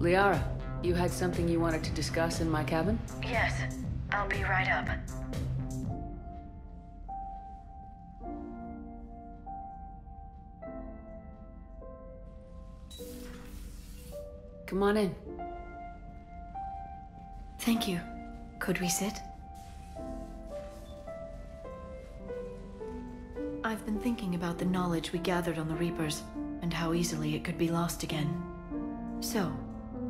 Liara, you had something you wanted to discuss in my cabin? Yes, I'll be right up. Come on in. Thank you. Could we sit? I've been thinking about the knowledge we gathered on the Reapers, and how easily it could be lost again. So,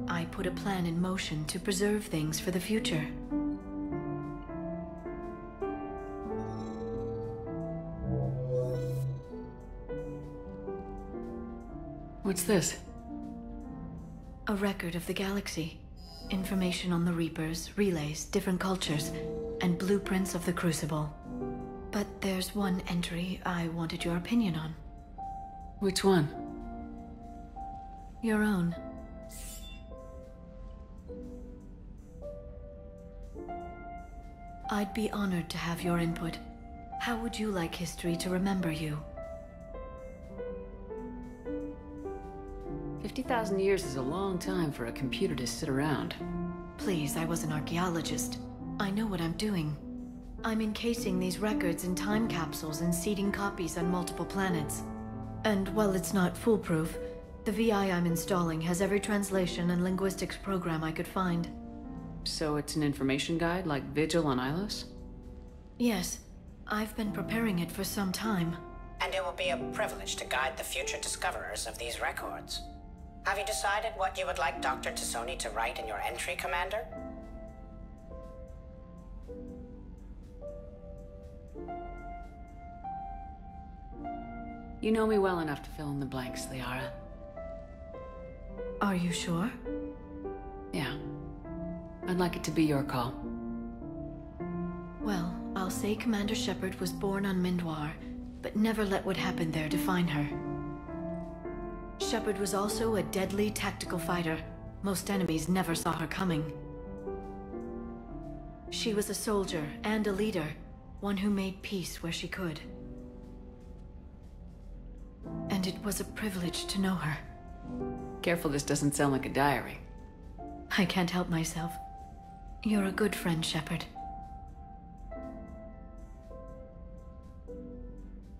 I put a plan in motion to preserve things for the future. What's this? A record of the galaxy. Information on the Reapers, relays, different cultures, and blueprints of the Crucible. But there's one entry I wanted your opinion on. Which one? Your own. I'd be honored to have your input. How would you like history to remember you? 50,000 years is a long time for a computer to sit around. Please, I was an archaeologist. I know what I'm doing. I'm encasing these records in time capsules and seeding copies on multiple planets. And while it's not foolproof, the VI I'm installing has every translation and linguistics program I could find. So it's an information guide like Vigil on Ilos? Yes, I've been preparing it for some time. And it will be a privilege to guide the future discoverers of these records. Have you decided what you would like Dr. T'Soni to write in your entry, Commander? You know me well enough to fill in the blanks, Liara. Are you sure? Yeah. I'd like it to be your call. Well, I'll say Commander Shepard was born on Mindoir, but never let what happened there define her. Shepard was also a deadly tactical fighter. Most enemies never saw her coming. She was a soldier and a leader, one who made peace where she could. And it was a privilege to know her. Careful this doesn't sound like a diary. I can't help myself. You're a good friend, Shepard.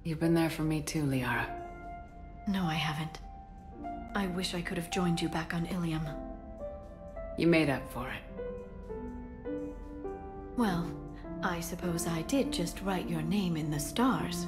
You've been there for me too, Liara. No, I haven't. I wish I could have joined you back on Ilium. You made up for it. Well, I suppose I did just write your name in the stars.